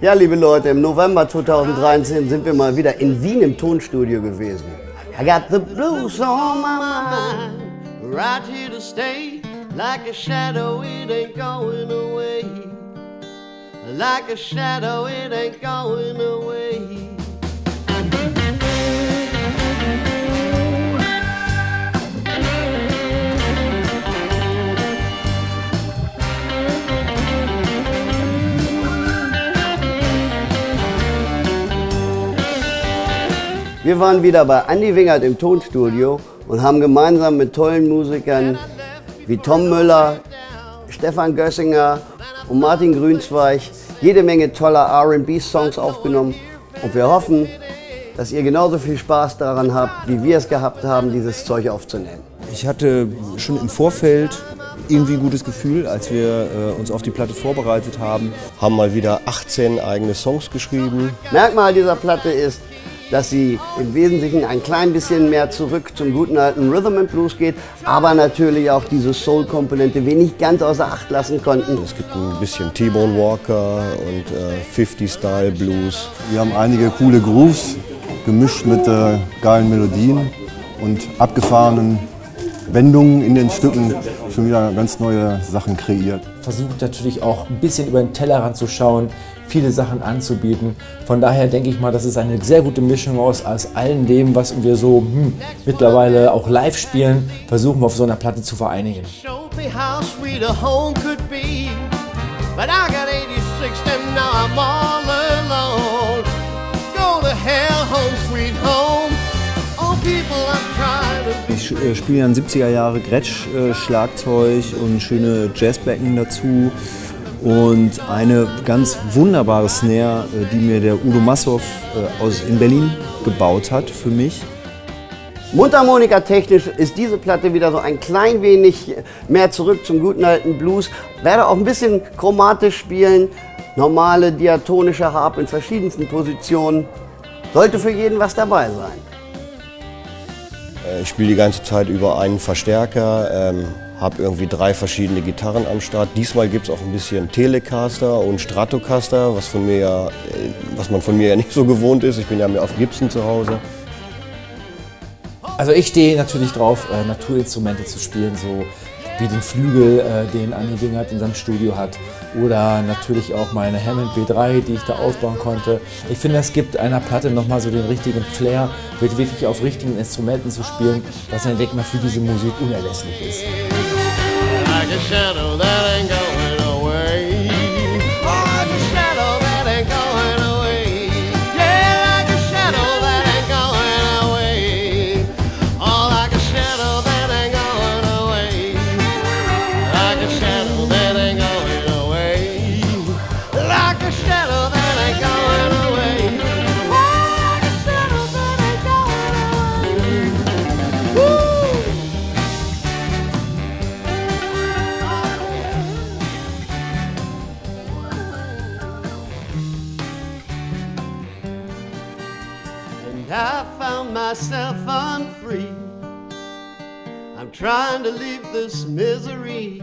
Ja, liebe Leute, im November 2013 sind wir mal wieder in Wien im Tonstudio gewesen. I got the blues on my mind, right here to stay. Like a shadow, it ain't going away. Like a shadow, it ain't going away. Wir waren wieder bei Andy Wingert im Tonstudio und haben gemeinsam mit tollen Musikern wie Tom Müller, Stefan Gössinger und Martin Grünzweig jede Menge toller RB-Songs aufgenommen. Und wir hoffen, dass ihr genauso viel Spaß daran habt, wie wir es gehabt haben, dieses Zeug aufzunehmen. Ich hatte schon im Vorfeld irgendwie ein gutes Gefühl, als wir äh, uns auf die Platte vorbereitet haben. Haben mal wieder 18 eigene Songs geschrieben. Merkmal dieser Platte ist, dass sie im Wesentlichen ein klein bisschen mehr zurück zum guten alten Rhythm and Blues geht, aber natürlich auch diese Soul-Komponente wir nicht ganz außer Acht lassen konnten. Es gibt ein bisschen T-Bone Walker und äh, 50-Style Blues. Wir haben einige coole Grooves gemischt mit äh, geilen Melodien und abgefahrenen Wendungen in den Stücken schon wieder ganz neue Sachen kreiert. Versucht natürlich auch ein bisschen über den Tellerrand zu schauen, viele Sachen anzubieten. Von daher denke ich mal, das ist eine sehr gute Mischung aus, aus allem dem, was wir so hm, mittlerweile auch live spielen, versuchen wir auf so einer Platte zu vereinigen. But I got 86 and now I'm all alone. Spiele ja 70er Jahre Gretsch-Schlagzeug äh, und schöne Jazzbecken dazu. Und eine ganz wunderbare Snare, äh, die mir der Udo Massow äh, aus, in Berlin gebaut hat für mich. Mundharmonika technisch ist diese Platte wieder so ein klein wenig mehr zurück zum guten alten Blues. Werde auch ein bisschen chromatisch spielen, normale diatonische Harp in verschiedensten Positionen. Sollte für jeden was dabei sein. Äh, ich spiele die ganze Zeit über einen Verstärker, ähm, habe irgendwie drei verschiedene Gitarren am Start. Diesmal gibt es auch ein bisschen Telecaster und Stratocaster, was, von mir ja, äh, was man von mir ja nicht so gewohnt ist. Ich bin ja mehr auf Gibson zu Hause. Also ich stehe natürlich drauf, äh, Naturinstrumente zu spielen, so wie den Flügel, äh, den Anni Wingert in seinem Studio hat. Oder natürlich auch meine Hammond B3, die ich da aufbauen konnte. Ich finde, es gibt einer Platte nochmal so den richtigen Flair, wirklich auf richtigen Instrumenten zu spielen, was ein Denkmal für diese Musik unerlässlich ist. I found myself unfree. I'm trying to leave this misery.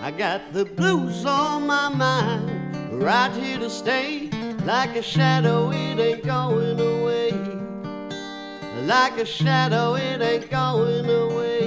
I got the blues on my mind, right here to stay. Like a shadow, it ain't going away. Like a shadow, it ain't going away.